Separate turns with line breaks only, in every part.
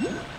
Rain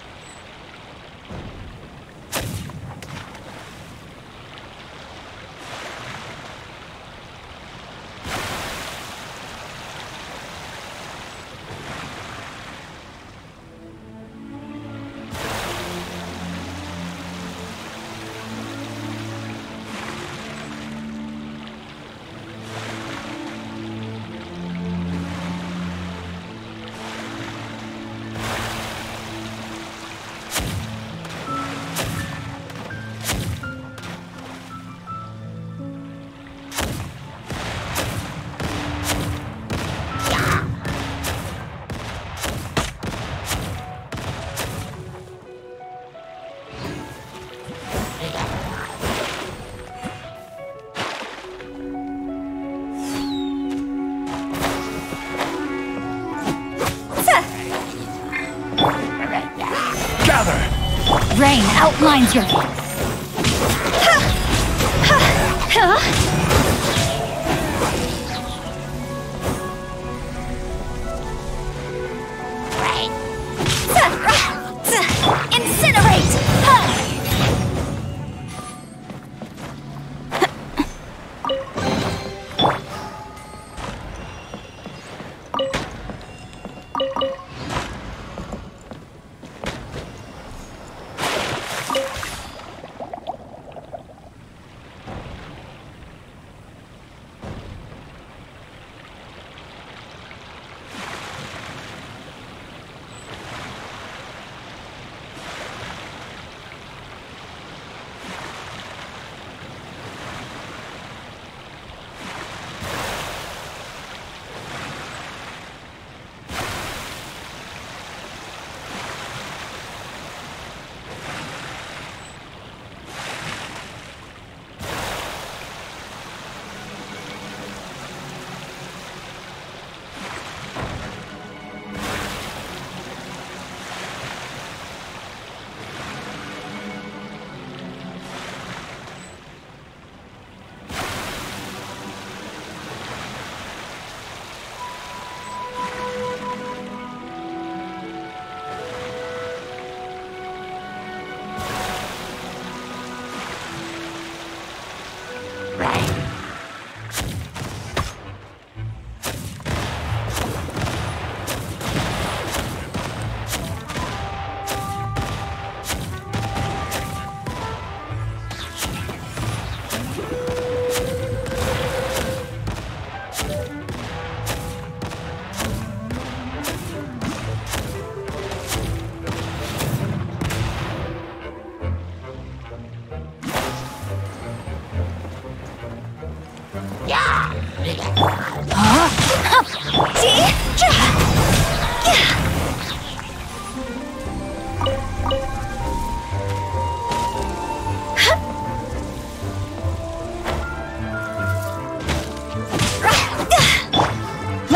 outlines your...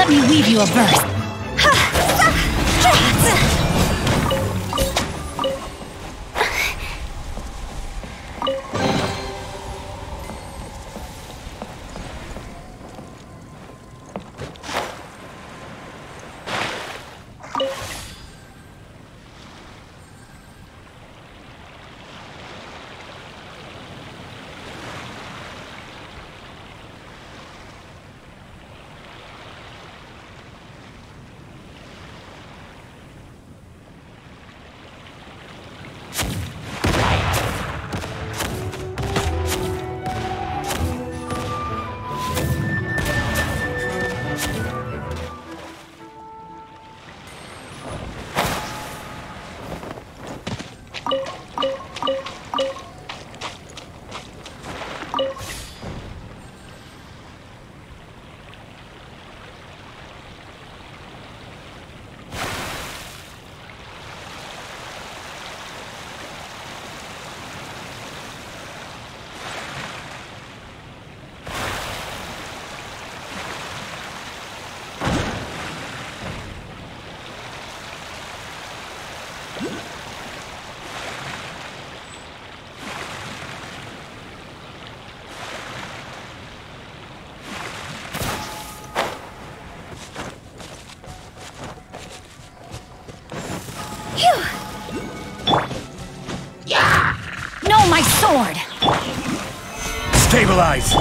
Let me weave you a verse.
Stabilize!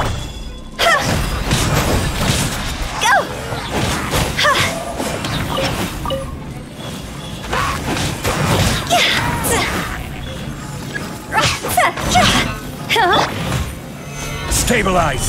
Stabilize!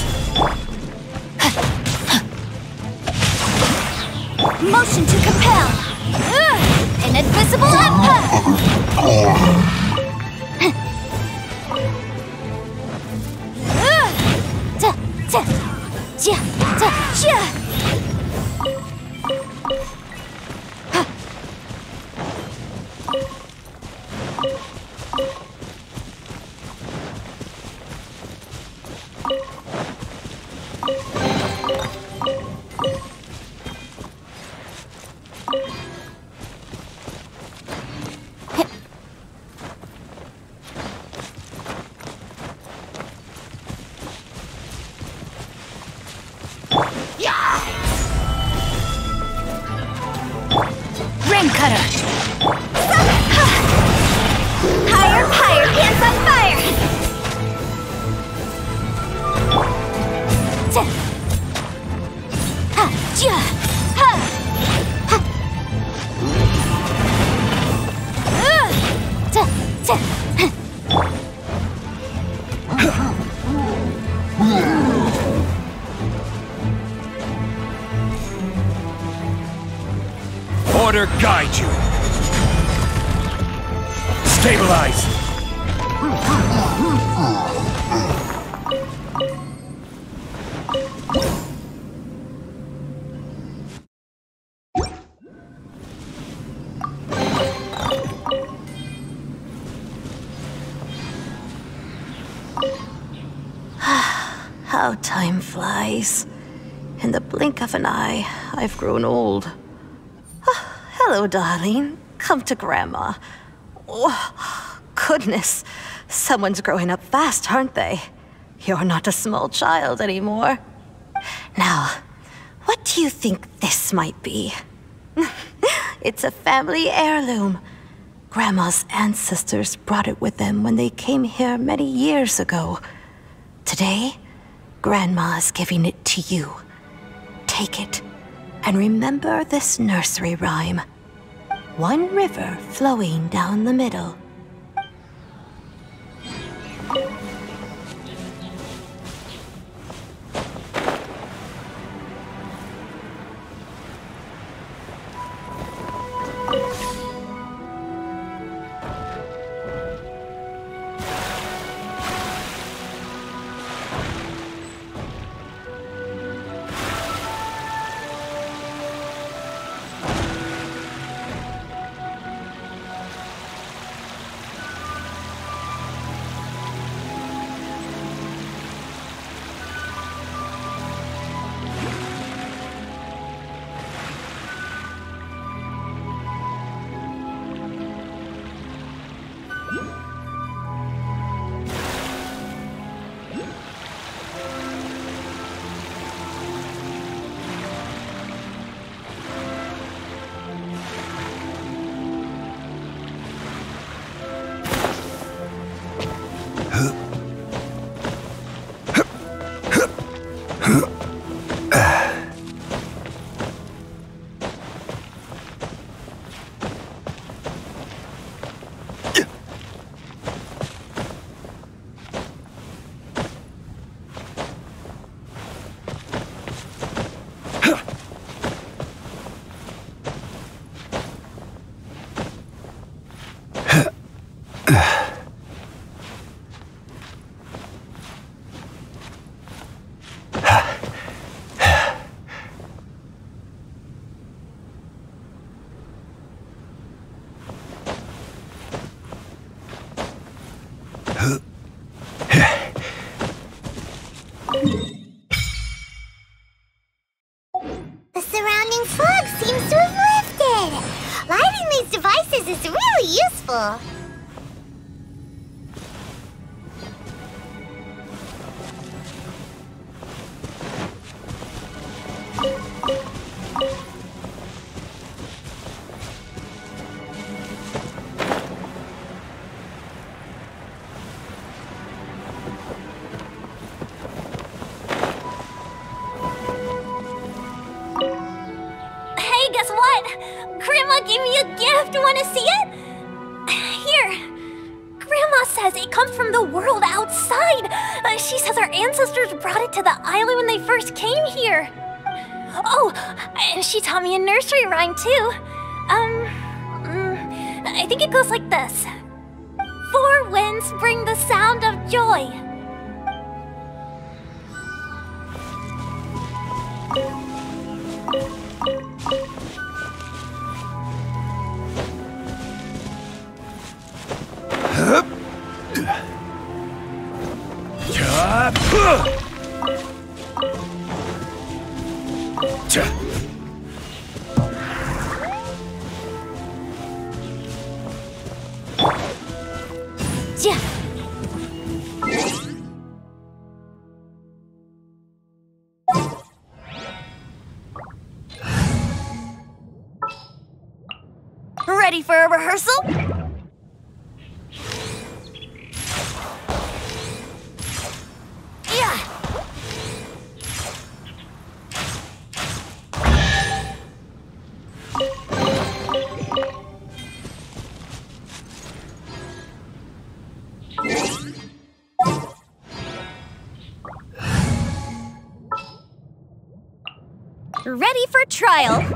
ち。
Order guide you! Stabilize!
How time flies. In the blink of an eye, I've grown old. Hello, darling. Come to Grandma. Oh, goodness, someone's growing up fast, aren't they? You're not a small child anymore. Now, what do you think this might be? it's a family heirloom. Grandma's ancestors brought it with them when they came here many years ago. Today, Grandma is giving it to you. Take it and remember this nursery rhyme one river flowing down the middle.
Is really useful.
Grandma gave me a gift. Wanna see it? Here. Grandma says it comes from the world outside. Uh, she says our ancestors brought it to the island when they first came here. Oh, and she taught me a nursery rhyme too. Um, mm, I think it goes like this Four winds bring the sound of joy. Ready for a rehearsal? Yeah. Ready for trial.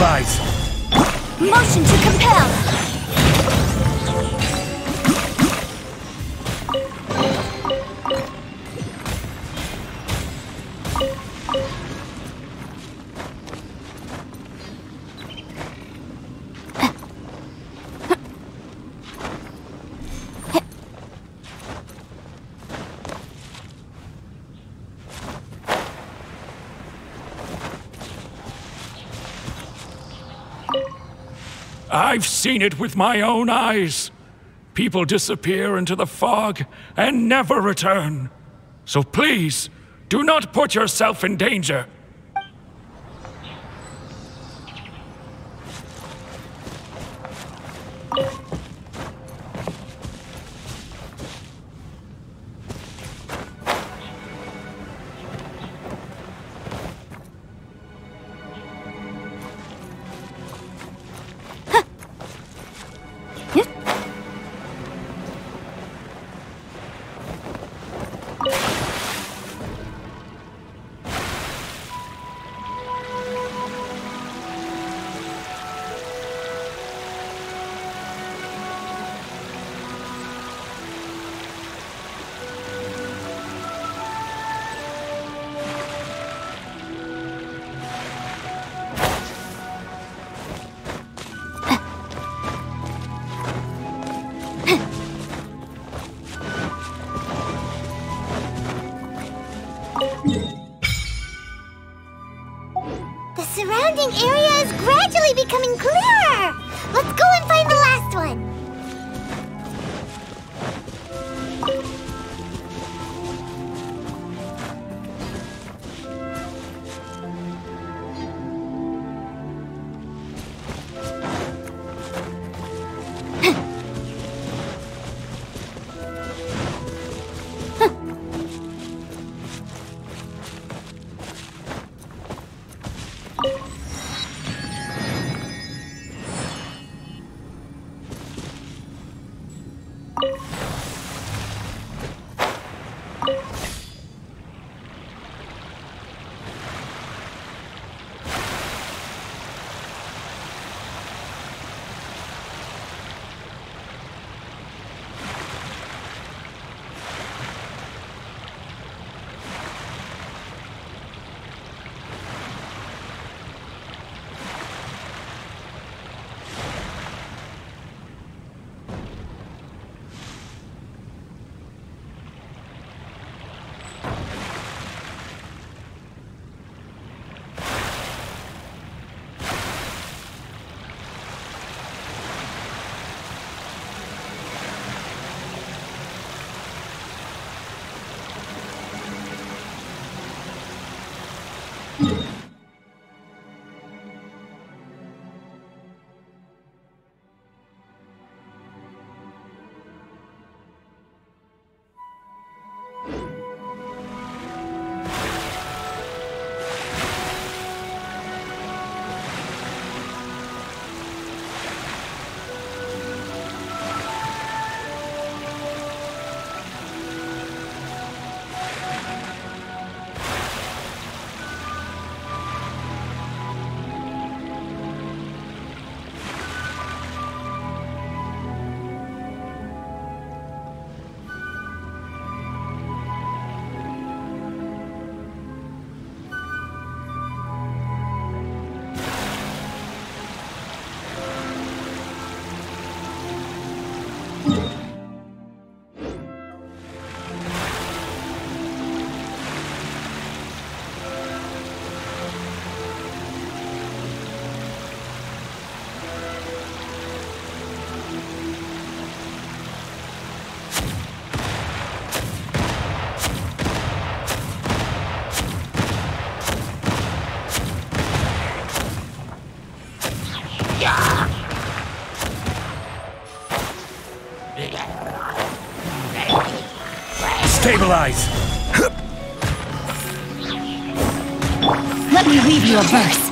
Stabilize!
I've seen it with my own eyes. People disappear into the fog and never return. So please, do not put yourself in danger.
Stabilize!
Let me weave you a verse.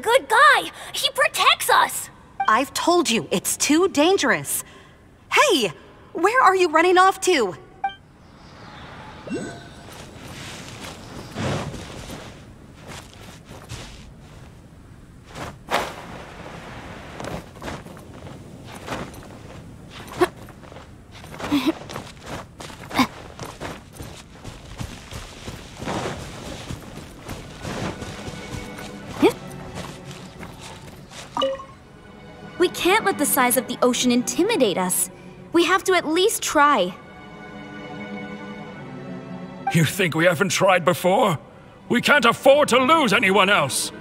Good guy. He protects us.
I've told you, it's too dangerous. Hey, where are you running off to?
The size of the ocean intimidate us. We have to at least try.
You think we haven't tried before? We can't afford to lose anyone else.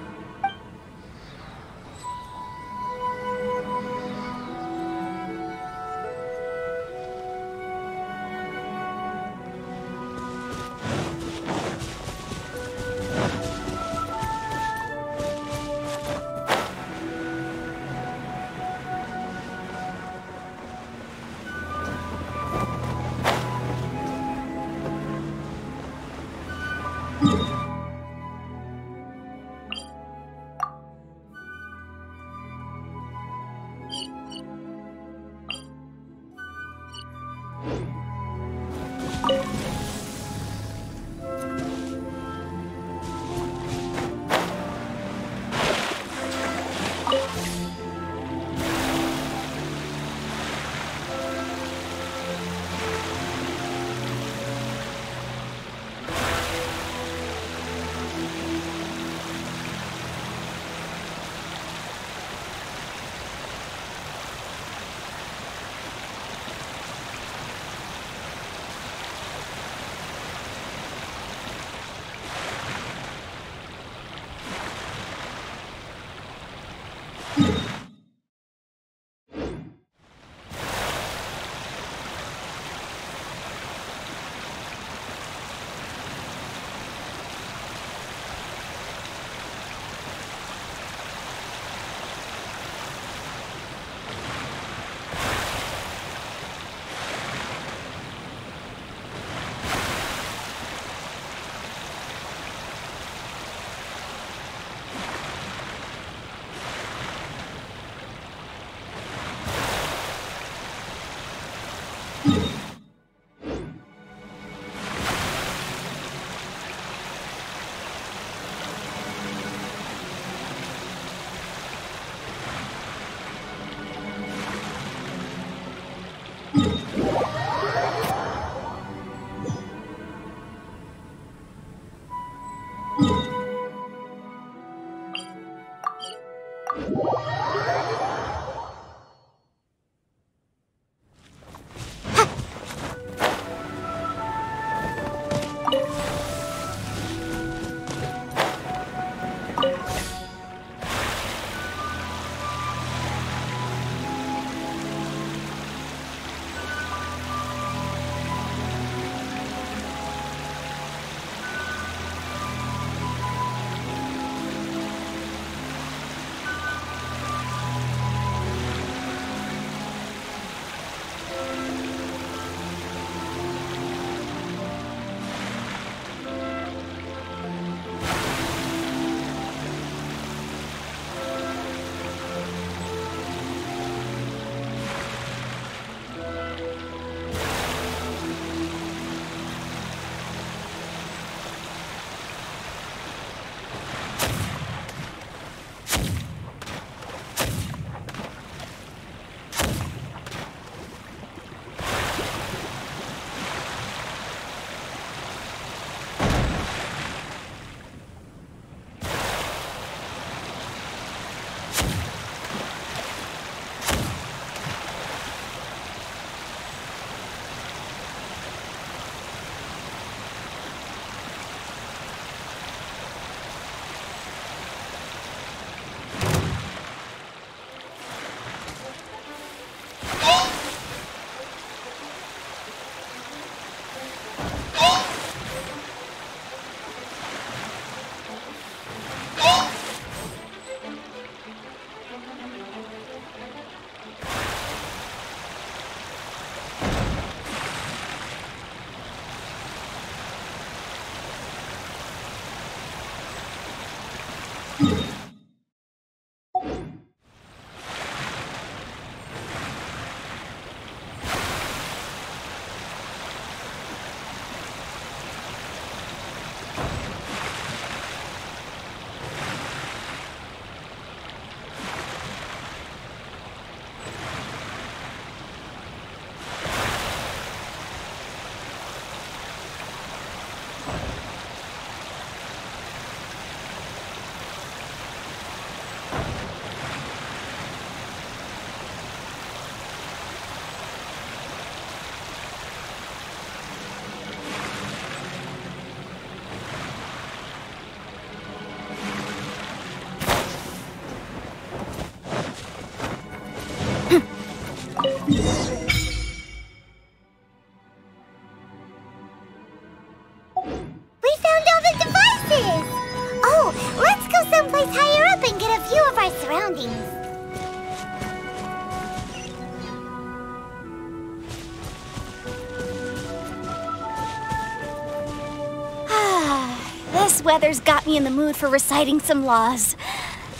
This weather's got me in the mood for reciting some laws.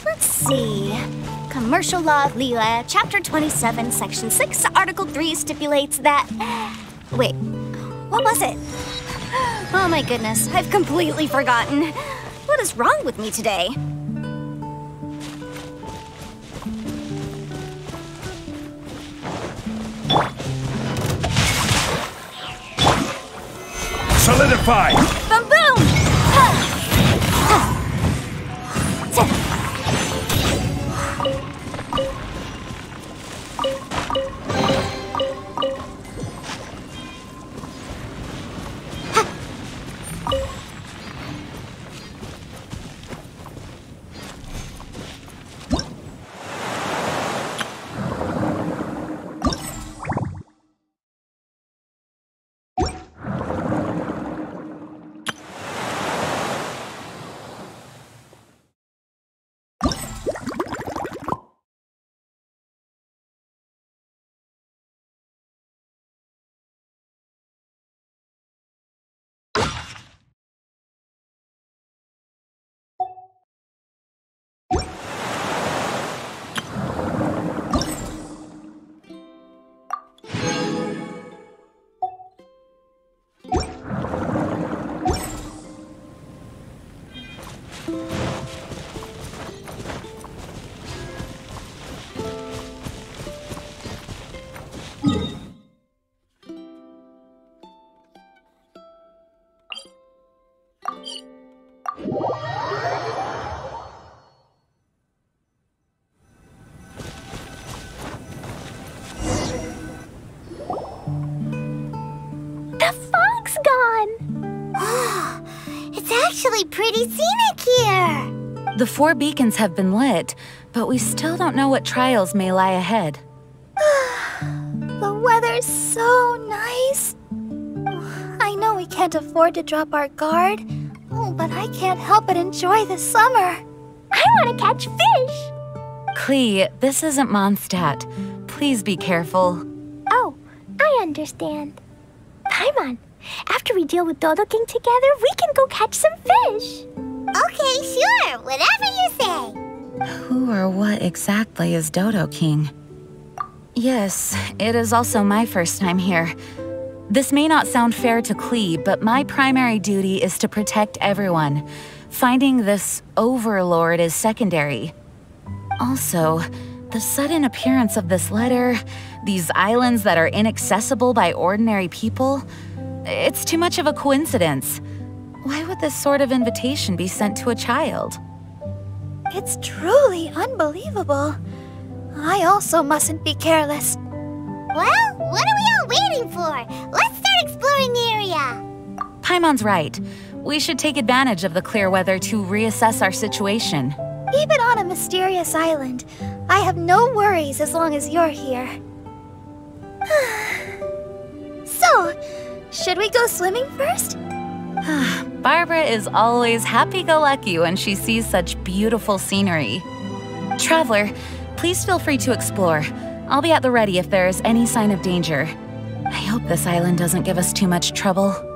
Let's see. Commercial Law of Liyue, Chapter 27, Section 6, Article 3 stipulates that. Wait, what was it? Oh my goodness, I've completely forgotten. What is wrong with me today?
Solidify!
Pretty scenic here.
The four beacons have been lit, but we still don't know what trials may lie ahead.
The weather's so nice. I know we can't afford to drop our guard, oh, but I can't help but enjoy the summer. I want to catch fish.
Klee, this isn't Mondstadt. Please be careful.
Oh, I understand. Paimon, after we deal with Dodo King together, we can go catch some fish.
Okay, sure. Whatever you say.
Who or what exactly is Dodo King? Yes, it is also my first time here. This may not sound fair to Klee, but my primary duty is to protect everyone. Finding this overlord is secondary. Also, the sudden appearance of this letter, these islands that are inaccessible by ordinary people, it's too much of a coincidence. Why would this sort of invitation be sent to a child?
It's truly unbelievable. I also mustn't be careless.
Well, what are we all waiting for? Let's start exploring the area.
Paimon's right. We should take advantage of the clear weather to reassess our situation.
Even on a mysterious island, I have no worries as long as you're here. should we go swimming first?
Barbara is always happy go lucky when she sees such beautiful scenery. Traveler, please feel free to explore. I'll be at the ready if there is any sign of danger. I hope this island doesn't give us too much trouble.